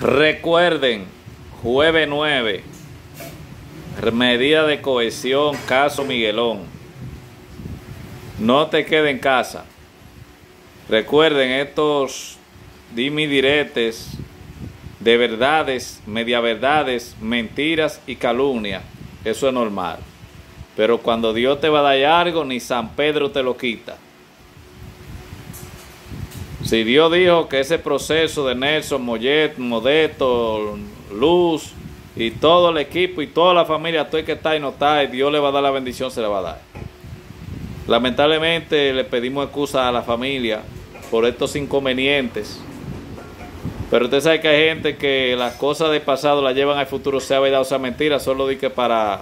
Recuerden, jueves 9, medida de cohesión, caso Miguelón. No te quedes en casa. Recuerden estos dimi diretes de verdades, media verdades, mentiras y calumnia. Eso es normal. Pero cuando Dios te va a dar algo, ni San Pedro te lo quita. Si Dios dijo que ese proceso de Nelson, Mollet, Modesto, Luz y todo el equipo y toda la familia, todo el que está y no está, y Dios le va a dar la bendición, se le va a dar. Lamentablemente le pedimos excusa a la familia por estos inconvenientes. Pero usted sabe que hay gente que las cosas del pasado las llevan al futuro, sea verdad o sea mentira, solo di que para,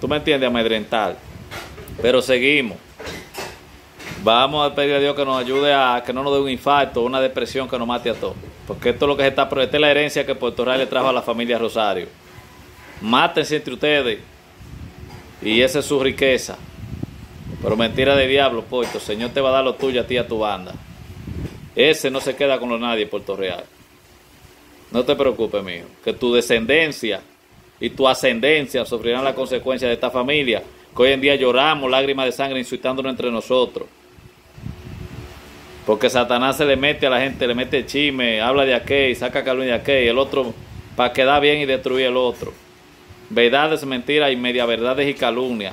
tú me entiendes, amedrentar. Pero seguimos. Vamos a pedir a Dios que nos ayude a que no nos dé un infarto, una depresión que nos mate a todos. Porque esto es lo que se está, esta es la herencia que Puerto Real le trajo a la familia Rosario. Mátense entre ustedes. Y esa es su riqueza. Pero mentira de diablo, Puerto. El Señor te va a dar lo tuyo a ti y a tu banda. Ese no se queda con lo nadie, Puerto Real. No te preocupes, mío. Que tu descendencia y tu ascendencia sufrirán la consecuencia de esta familia. Que hoy en día lloramos lágrimas de sangre insultándonos entre nosotros. Porque Satanás se le mete a la gente, le mete chisme, habla de aquel, saca calumnia de aquel, el otro para quedar bien y destruir el otro. Verdades, mentiras y media verdades y calumnia.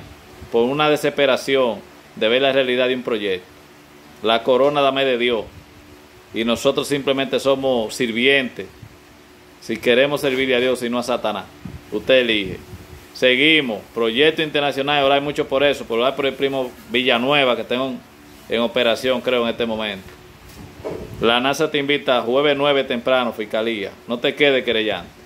Por una desesperación de ver la realidad de un proyecto. La corona dame de Dios. Y nosotros simplemente somos sirvientes. Si queremos servirle a Dios y no a Satanás. Usted elige. Seguimos. Proyecto internacional. Hay mucho por eso. Por hablar por el primo Villanueva que tengo en operación, creo, en este momento. La NASA te invita jueves 9 temprano, fiscalía. No te quedes querellando.